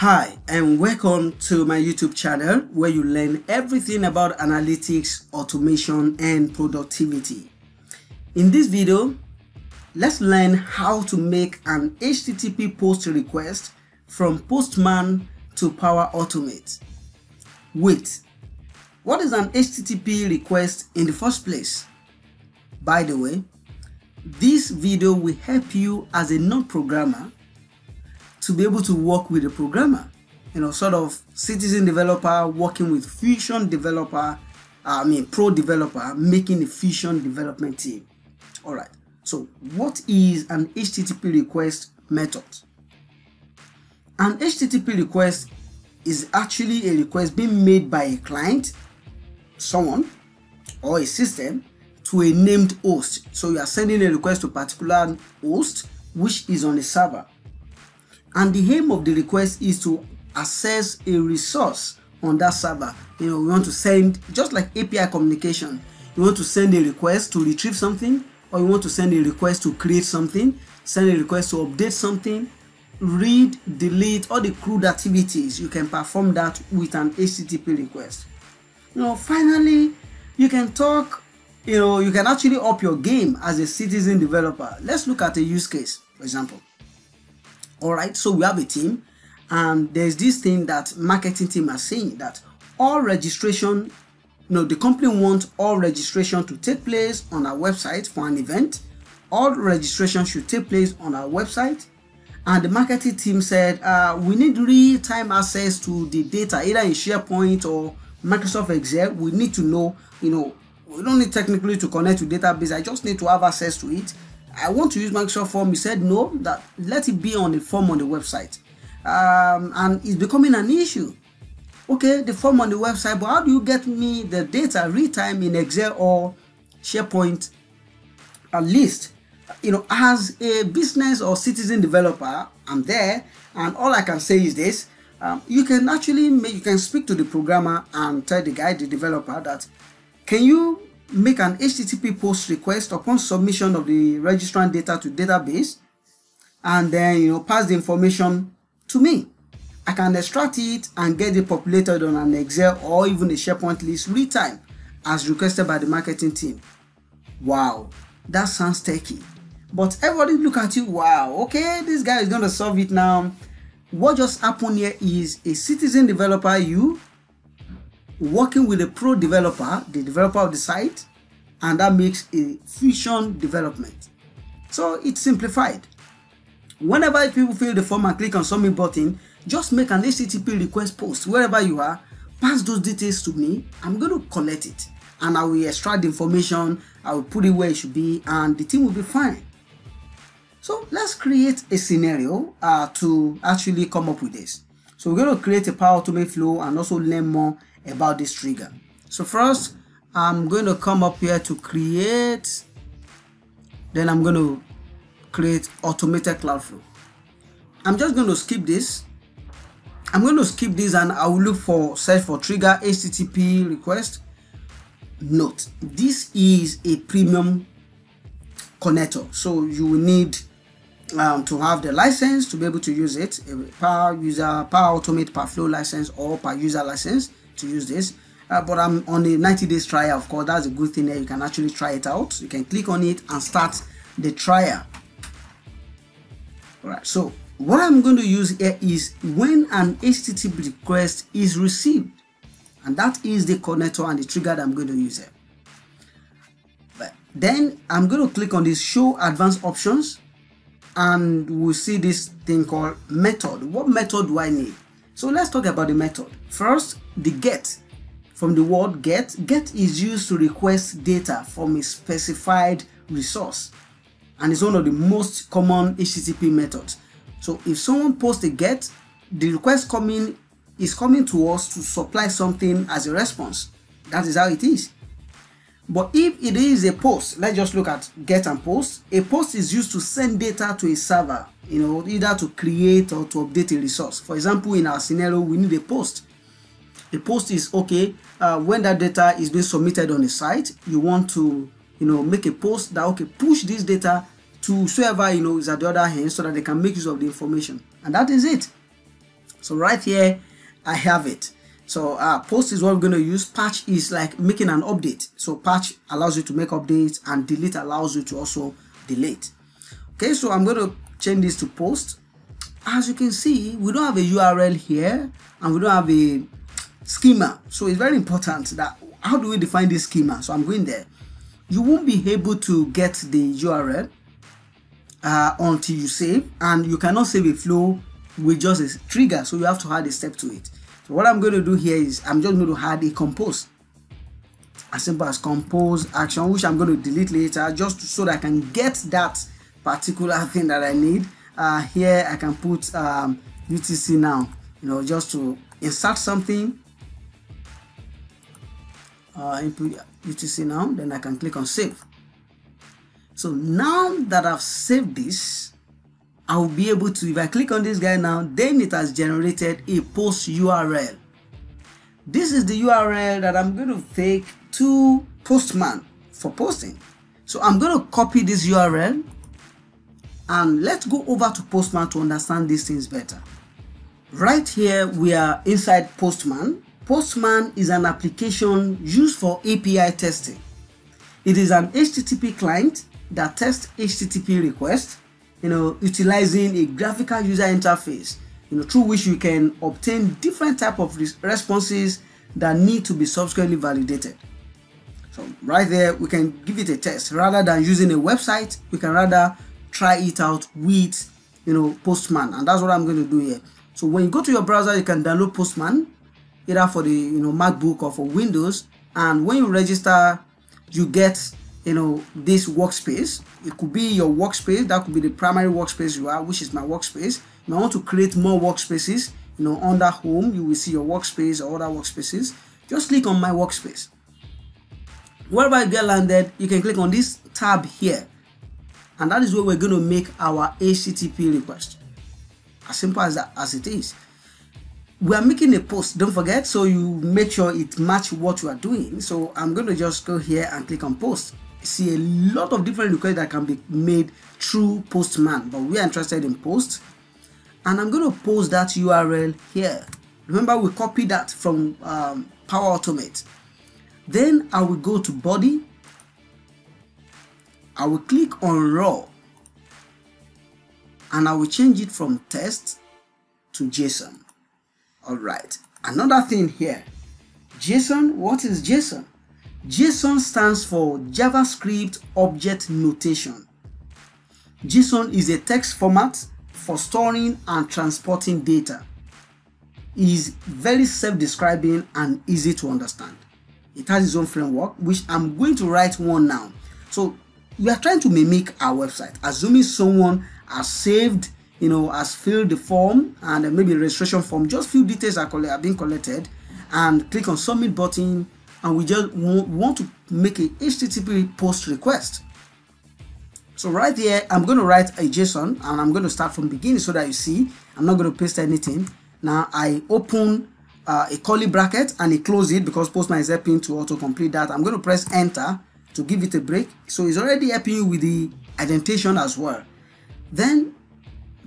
Hi and welcome to my YouTube channel where you learn everything about analytics, automation and productivity. In this video, let's learn how to make an HTTP post request from Postman to Power Automate. Wait, what is an HTTP request in the first place? By the way, this video will help you as a non-programmer to be able to work with a programmer. You know, sort of citizen developer working with Fusion developer, I mean pro developer making a Fusion development team. All right. So what is an HTTP request method? An HTTP request is actually a request being made by a client, someone, or a system to a named host. So you are sending a request to a particular host which is on a server. And the aim of the request is to access a resource on that server. You know, we want to send, just like API communication, you want to send a request to retrieve something, or you want to send a request to create something, send a request to update something, read, delete, all the crude activities, you can perform that with an HTTP request. You know, finally, you can talk, you know, you can actually up your game as a citizen developer. Let's look at a use case, for example all right so we have a team and there's this thing that marketing team are saying that all registration know the company wants all registration to take place on our website for an event. All registration should take place on our website. And the marketing team said uh, we need real-time access to the data either in SharePoint or Microsoft Excel. We need to know you know we don't need technically to connect to database. I just need to have access to it I want to use Microsoft Form. He said no, that let it be on the form on the website. Um, and it's becoming an issue. Okay, the form on the website, but how do you get me the data real time in Excel or SharePoint at least? You know, as a business or citizen developer, I'm there, and all I can say is this. Um, you can actually make, you can speak to the programmer and tell the guy, the developer, that can you make an HTTP post request upon submission of the registrant data to database and then you know pass the information to me. I can extract it and get it populated on an Excel or even a SharePoint list real time as requested by the marketing team. Wow, that sounds techy. But everybody look at you, wow, okay, this guy is going to solve it now. What just happened here is a citizen developer, you, working with a pro developer, the developer of the site, and that makes a fusion development. So it's simplified. Whenever people fill the form and click on submit button, just make an HTTP request post wherever you are, pass those details to me, I'm going to collect it and I will extract the information, I will put it where it should be and the team will be fine. So let's create a scenario uh, to actually come up with this. So we're going to create a Power Automate flow and also learn more about this trigger. So first, I'm going to come up here to create, then I'm going to create automated cloud flow. I'm just going to skip this. I'm going to skip this and I will look for search for trigger HTTP request. Note, this is a premium connector. So you will need um, to have the license to be able to use it, a power user, power automate per flow license or per user license to use this. Uh, but I'm on a 90 days trial, of course, that's a good thing there. You can actually try it out. You can click on it and start the trial. All right, so what I'm going to use here is when an HTTP request is received, and that is the connector and the trigger that I'm going to use here. But then I'm going to click on this show advanced options and we'll see this thing called method. What method do I need? So let's talk about the method. First, the get. From the word get, get is used to request data from a specified resource and it's one of the most common HTTP methods. So if someone posts a get, the request coming is coming to us to supply something as a response. That is how it is. But if it is a post, let's just look at get and post. A post is used to send data to a server, you know, either to create or to update a resource. For example, in our scenario, we need a post. The post is okay uh, when that data is being submitted on the site. You want to, you know, make a post that okay push this data to whoever you know is at the other hand so that they can make use of the information, and that is it. so right here i have it so uh, post is what we're going to use. Patch is like making an update. So patch allows you to make updates and delete allows you to also delete. Okay so i'm going to change this to post. As you can see we don't have a url here and we don't have a schema. So it's very important that how do we define this schema? So i'm going there. You won't be able to get the url uh, until you save and you cannot save a flow with just a trigger. So you have to add a step to it so what i'm going to do here is i'm just going to add a compose. As simple as compose action which i'm going to delete later just so that i can get that particular thing that i need. Uh, here i can put um, utc now you know just to insert something. Uh, input utc now then i can click on save. So now that i've saved this I'll be able to, if I click on this guy now, then it has generated a post URL. This is the URL that I'm going to take to Postman for posting. So I'm going to copy this URL and let's go over to Postman to understand these things better. Right here, we are inside Postman. Postman is an application used for API testing. It is an HTTP client that tests HTTP requests you know, utilizing a graphical user interface, you know, through which you can obtain different type of responses that need to be subsequently validated. So right there, we can give it a test rather than using a website. We can rather try it out with, you know, Postman, and that's what I'm going to do here. So when you go to your browser, you can download Postman, either for the you know MacBook or for Windows. And when you register, you get you know this workspace. It could be your workspace. That could be the primary workspace you are which is my workspace. You want to create more workspaces you know under home you will see your workspace or other workspaces. Just click on my workspace. Wherever you get landed you can click on this tab here. And that is where we're going to make our http request. As simple as that as it is. We are making a post don't forget so you make sure it match what you are doing. So i'm going to just go here and click on post see a lot of different requests that can be made through Postman, but we are interested in Post. And I'm going to post that URL here. Remember, we copied that from um, Power Automate. Then I will go to Body. I will click on Raw. And I will change it from text to JSON. All right. Another thing here. JSON, what is JSON? JSON stands for JavaScript Object Notation. JSON is a text format for storing and transporting data. It is very self-describing and easy to understand. It has its own framework, which I'm going to write one now. So we are trying to mimic our website, assuming someone has saved, you know, has filled the form and maybe a registration form, just few details are, are being collected and click on submit button and we just want to make a HTTP post request. So right here, I'm going to write a JSON and I'm going to start from beginning so that you see, I'm not going to paste anything. Now I open uh, a curly bracket and I close it because Postman is helping to auto complete that. I'm going to press enter to give it a break. So it's already helping you with the indentation as well. Then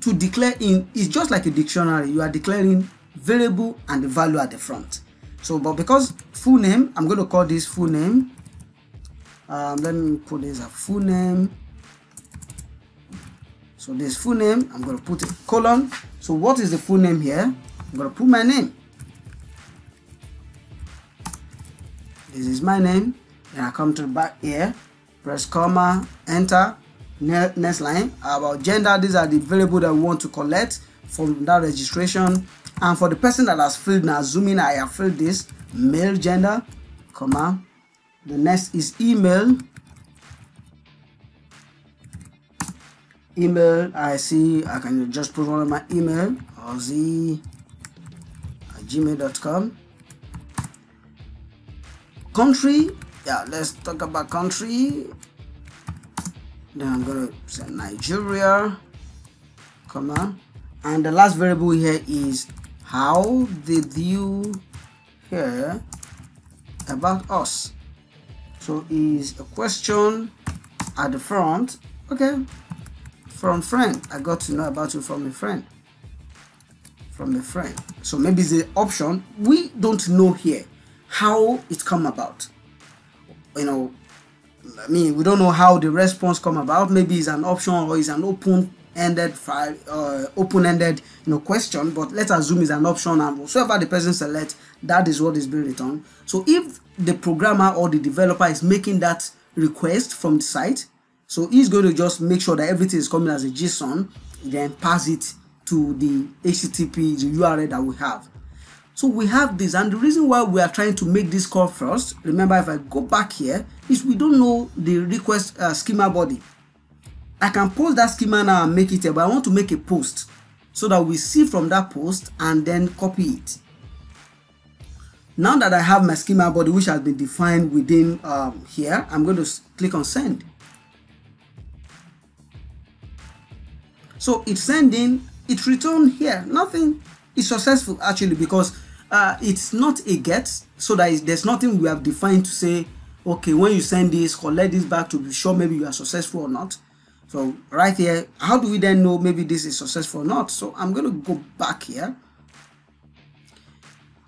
to declare in, it's just like a dictionary. You are declaring variable and the value at the front. So, but because full name, I'm going to call this full name. Um, let me put this a full name. So this full name, I'm going to put a colon. So what is the full name here? I'm going to put my name. This is my name. Then I come to the back here, press comma, enter, next line. About gender, these are the variable that we want to collect from that registration and for the person that has filled now assuming i have filled this male gender comma the next is email. Email i see i can just put one of my email or z at gmail.com country yeah let's talk about country. Then i'm gonna say nigeria comma. And the last variable here is how did you hear about us? So is a question at the front. Okay from friend. I got to know about you from a friend. From the friend. So maybe the option we don't know here how it come about. You know I mean, we don't know how the response come about. Maybe it's an option or it's an open-ended file, uh, open-ended, you know, question. But let's assume is an option, and whatsoever the person select, that is what is being returned. So if the programmer or the developer is making that request from the site, so he's going to just make sure that everything is coming as a JSON, then pass it to the HTTP, the URL that we have. So we have this and the reason why we are trying to make this call first, remember if I go back here, is we don't know the request uh, schema body. I can post that schema now and make it here, but I want to make a post so that we see from that post and then copy it. Now that I have my schema body which has been defined within um, here, I'm going to click on send. So it's sending, it returned here, nothing is successful actually because uh, it's not a get so that there's nothing we have defined to say okay when you send this collect this back to be sure maybe you are successful or not so right here how do we then know maybe this is successful or not? So i'm going to go back here.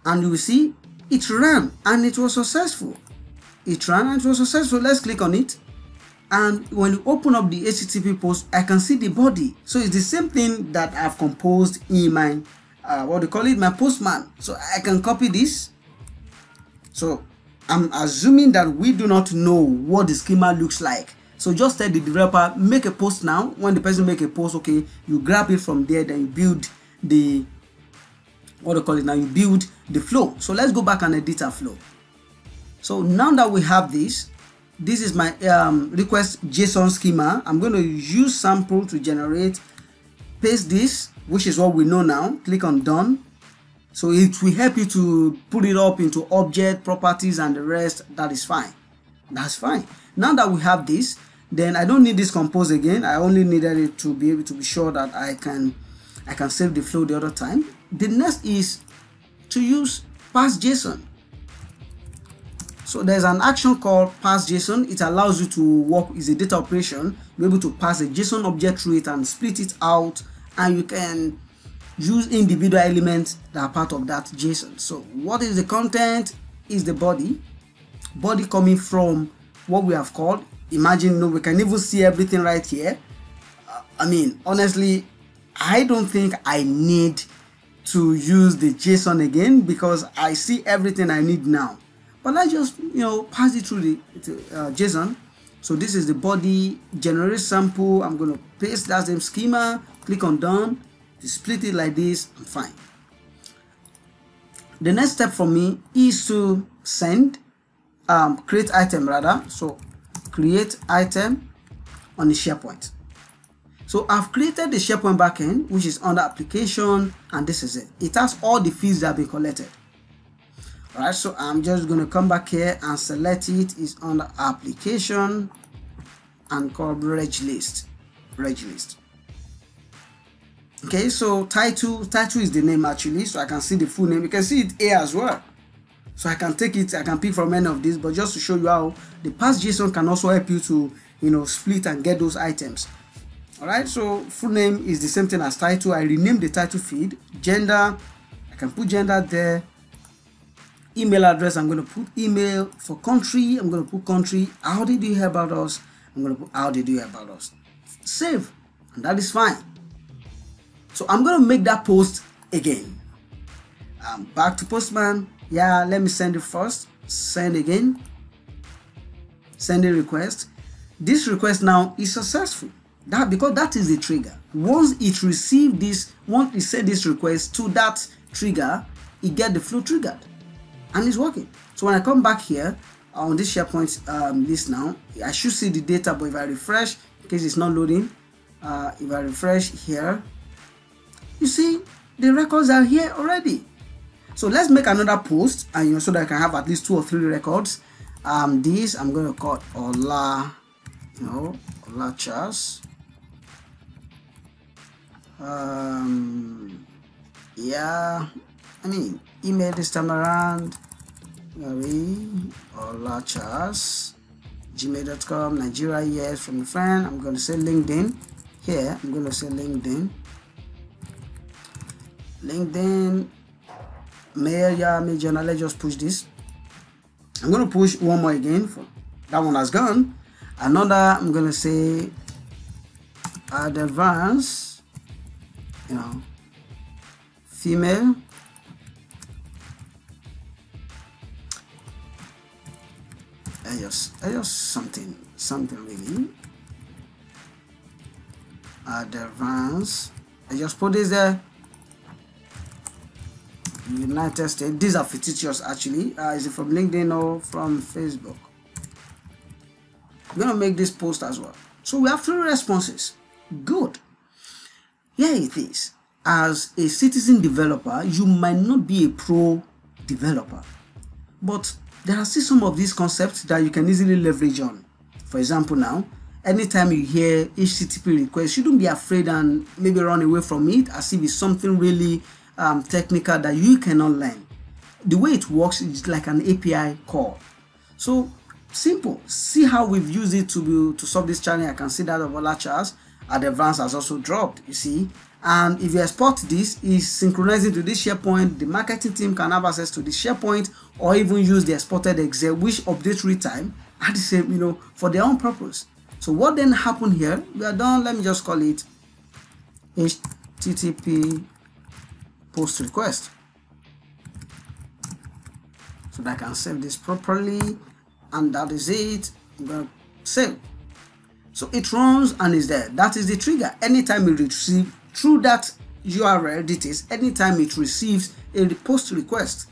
And you see it ran and it was successful. It ran and it was successful. Let's click on it. And when you open up the http post i can see the body. So it's the same thing that i've composed in my uh, what do you call it? My postman. So I can copy this. So I'm assuming that we do not know what the schema looks like so just tell the developer make a post now. When the person make a post okay you grab it from there then you build the what do you call it now? You build the flow. So let's go back and edit our flow. So now that we have this this is my um, request json schema. I'm going to use sample to generate paste this which is what we know now. Click on done. So it will help you to put it up into object properties and the rest. That is fine. That's fine. Now that we have this then i don't need this compose again. I only needed it to be able to be sure that i can i can save the flow the other time. The next is to use parse json so there's an action called parse json it allows you to work is a data operation be able to pass a json object through it and split it out and you can use individual elements that are part of that JSON. So what is the content? Is the body, body coming from what we have called, imagine no, we can even see everything right here. Uh, I mean, honestly, I don't think I need to use the JSON again because I see everything I need now. But I just, you know, pass it through the uh, JSON. So this is the body, generate sample. I'm going to paste that same schema click on done split it like this I'm fine the next step for me is to send um, create item rather so create item on the SharePoint. So I've created the SharePoint backend which is under application and this is it. It has all the feeds that have been collected. Alright, so I'm just to come back here and select it. It's under application and called reg list. Reg list. Okay so title title is the name actually so i can see the full name. You can see it here as well so i can take it i can pick from any of these but just to show you how the parse json can also help you to you know split and get those items. All right so full name is the same thing as title. I rename the title feed gender i can put gender there. Email address i'm going to put email for country i'm going to put country. How did you hear about us? I'm going to put how did you hear about us? Save and that is fine. So I'm going to make that post again. Um, back to Postman. Yeah, let me send it first. Send again. Send a request. This request now is successful. That because that is the trigger. Once it received this, once it sent this request to that trigger, it get the flow triggered, and it's working. So when I come back here on this SharePoint um, list now, I should see the data. But if I refresh, in case it's not loading, uh, if I refresh here, you see the records are here already so let's make another post and you know so that I can have at least two or three records. Um this I'm going to call Ola you know Ola Charles. Um yeah I mean email this time around. Mary Ola Charles gmail.com Nigeria yes from a friend. I'm going to say LinkedIn. Here I'm going to say LinkedIn. LinkedIn, mail journal. Let's just push this. I'm gonna push one more again. For, that one has gone. Another, I'm gonna say add advance, you know, female. I just, I just something, something really. Add Advance. I just put this there. United States. These are fictitious actually. Uh, is it from LinkedIn or from Facebook? I'm gonna make this post as well. So we have three responses. Good. Here it is. As a citizen developer, you might not be a pro developer, but there are still some of these concepts that you can easily leverage on. For example, now, anytime you hear HTTP request, you don't be afraid and maybe run away from it as if it's something really um, technical that you cannot learn. The way it works is like an API call. So simple. See how we've used it to be, to solve this challenge. I can see that of other charts. Advance has also dropped. You see, and if you export this, is synchronizing to this SharePoint. The marketing team can have access to the SharePoint or even use the exported Excel, which updates real time at the same, you know, for their own purpose. So what then happened here? We are done. Let me just call it HTTP post request so that I can save this properly and that is it. I'm gonna save. So it runs and is there. That is the trigger. Anytime it receives through that URL details anytime it receives a post request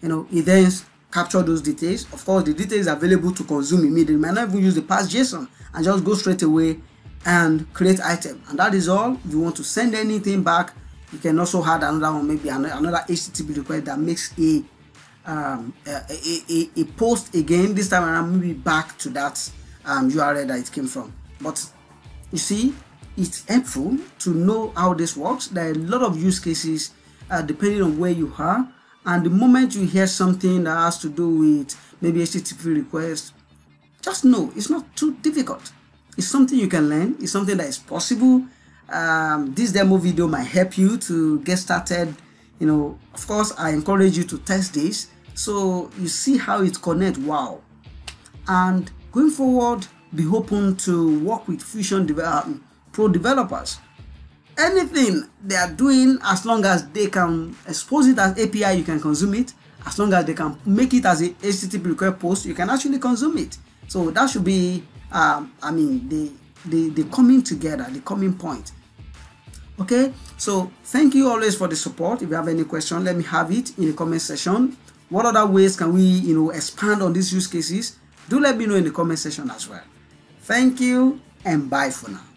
you know it then capture those details. Of course the details available to consume immediately. Might not even use the parse json and just go straight away and create item. And that is all. You want to send anything back you can also add another one maybe another http request that makes a um, a, a, a, post again. This time around maybe back to that um, url that it came from. But you see it's helpful to know how this works. There are a lot of use cases uh, depending on where you are. And the moment you hear something that has to do with maybe http request just know it's not too difficult. It's something you can learn. It's something that is possible um, this demo video might help you to get started. You know of course i encourage you to test this. So you see how it connects. Wow. And going forward be open to work with fusion de um, pro developers. Anything they are doing as long as they can expose it as api you can consume it. As long as they can make it as a http request post you can actually consume it. So that should be um, i mean the the the coming together the coming point okay? So thank you always for the support. If you have any question let me have it in the comment section. What other ways can we you know expand on these use cases? Do let me know in the comment section as well. Thank you and bye for now